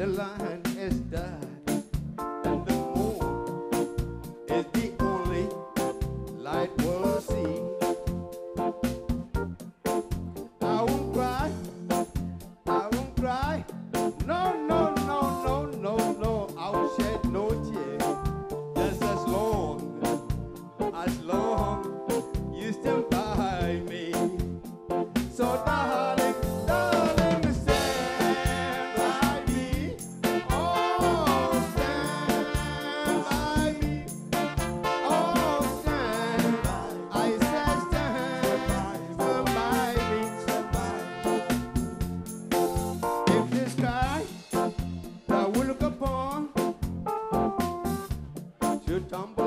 the line is done. Tom